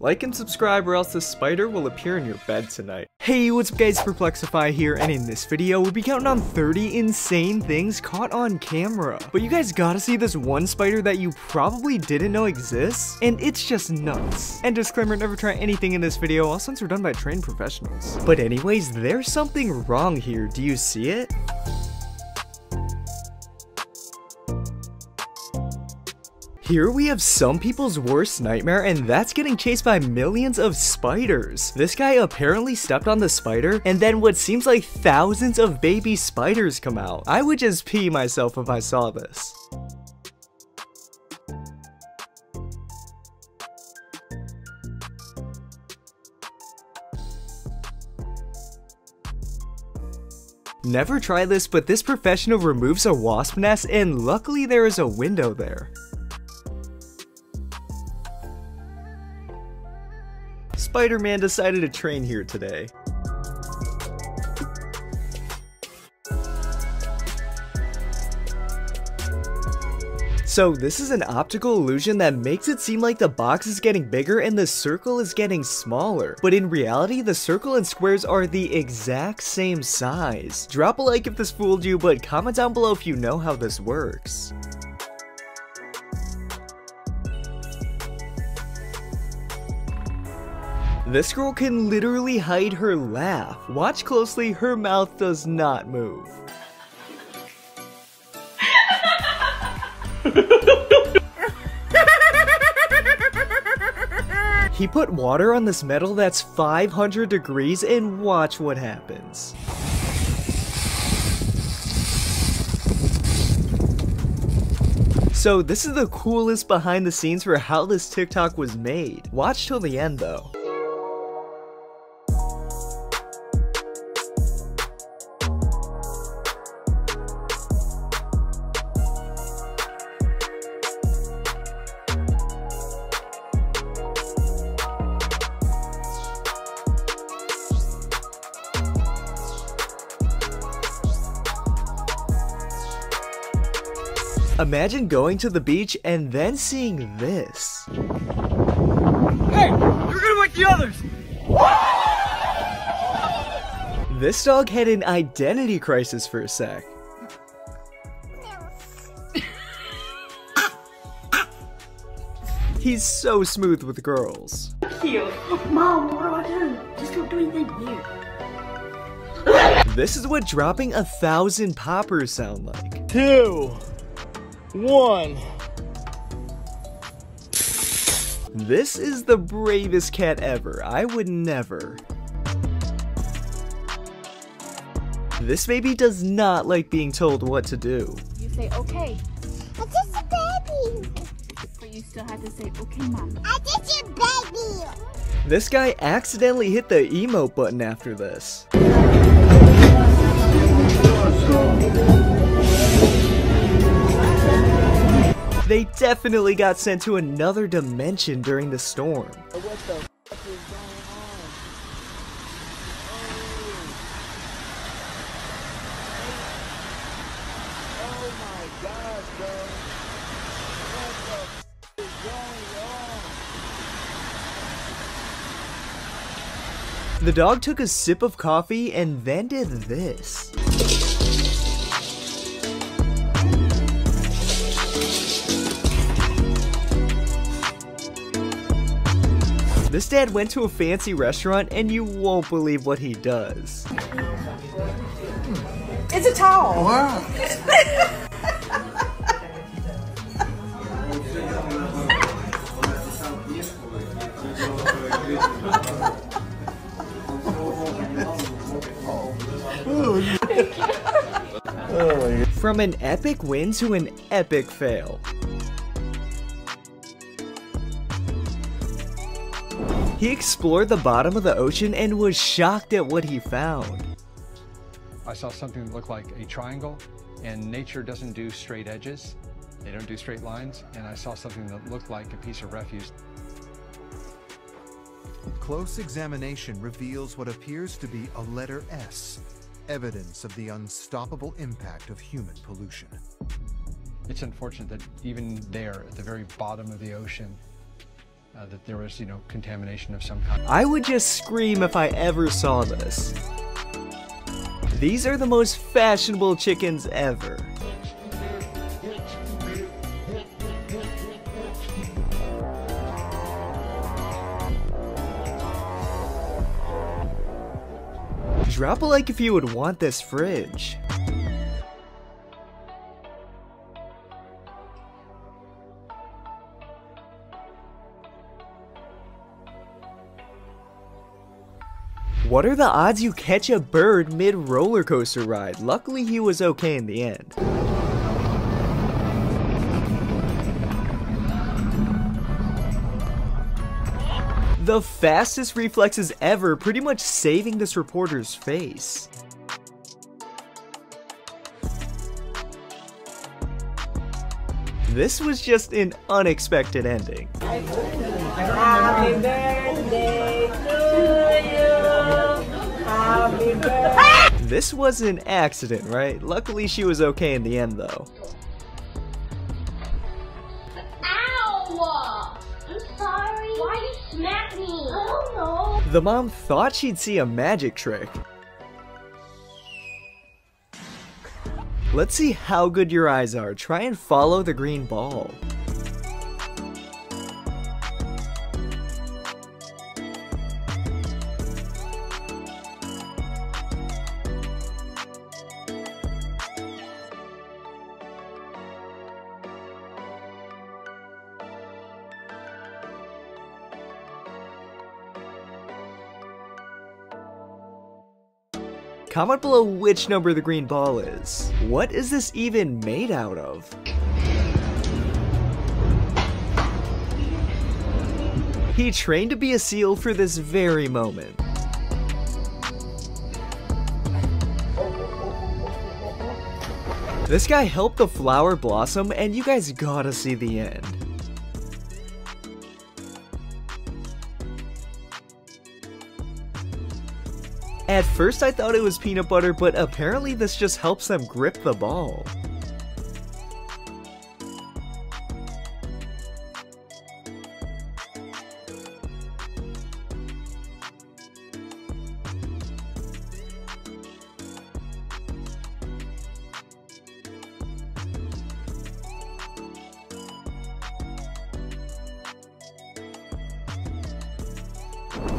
Like and subscribe or else the spider will appear in your bed tonight. Hey, what's up guys, Perplexify here, and in this video, we'll be counting on 30 insane things caught on camera. But you guys gotta see this one spider that you probably didn't know exists, and it's just nuts. And disclaimer, never try anything in this video, all stunts are done by trained professionals. But anyways, there's something wrong here, do you see it? Here we have some people's worst nightmare and that's getting chased by millions of spiders. This guy apparently stepped on the spider and then what seems like thousands of baby spiders come out. I would just pee myself if I saw this. Never try this, but this professional removes a wasp nest and luckily there is a window there. Spider-Man decided to train here today. So this is an optical illusion that makes it seem like the box is getting bigger and the circle is getting smaller. But in reality, the circle and squares are the exact same size. Drop a like if this fooled you, but comment down below if you know how this works. This girl can literally hide her laugh. Watch closely, her mouth does not move. he put water on this metal that's 500 degrees and watch what happens. So this is the coolest behind the scenes for how this TikTok was made. Watch till the end though. Imagine going to the beach and then seeing this. Hey, you're gonna wake the others! This dog had an identity crisis for a sec. He's so smooth with girls. Cute. Mom, what do I do? Just don't do anything weird. This is what dropping a thousand poppers sound like. Two one. This is the bravest cat ever. I would never. This baby does not like being told what to do. You say, okay. I'm just a baby. But you still have to say, okay, mom. I'm just a baby. This guy accidentally hit the emote button after this. They definitely got sent to another dimension during the storm. The dog took a sip of coffee and then did this. This dad went to a fancy restaurant and you won't believe what he does. It's a towel. Wow. From an epic win to an epic fail. He explored the bottom of the ocean and was shocked at what he found. I saw something that looked like a triangle, and nature doesn't do straight edges. They don't do straight lines, and I saw something that looked like a piece of refuse. Close examination reveals what appears to be a letter S, evidence of the unstoppable impact of human pollution. It's unfortunate that even there, at the very bottom of the ocean, uh, that there was, you know, contamination of some kind. I would just scream if I ever saw this. These are the most fashionable chickens ever. Drop a like if you would want this fridge. What are the odds you catch a bird mid roller coaster ride? Luckily he was okay in the end. The fastest reflexes ever, pretty much saving this reporter's face. This was just an unexpected ending. Happy birthday to you. This was an accident, right? Luckily she was okay in the end though. Ow! I'm sorry. Why you smack me? I don't know. The mom thought she'd see a magic trick. Let's see how good your eyes are. Try and follow the green ball. Comment below which number the green ball is. What is this even made out of? He trained to be a seal for this very moment. This guy helped the flower blossom and you guys gotta see the end. At first I thought it was peanut butter, but apparently this just helps them grip the ball.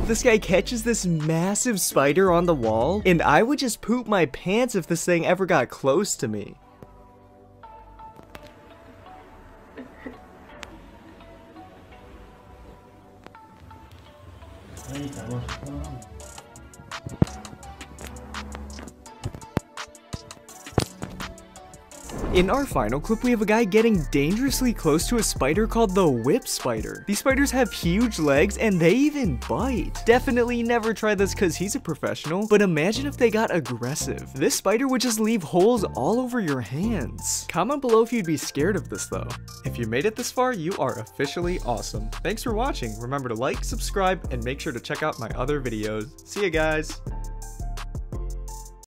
This guy catches this massive spider on the wall, and I would just poop my pants if this thing ever got close to me. In our final clip, we have a guy getting dangerously close to a spider called the whip spider. These spiders have huge legs and they even bite. Definitely never try this cause he's a professional, but imagine if they got aggressive. This spider would just leave holes all over your hands. Comment below if you'd be scared of this though. If you made it this far, you are officially awesome. Thanks for watching. Remember to like, subscribe, and make sure to check out my other videos. See ya guys!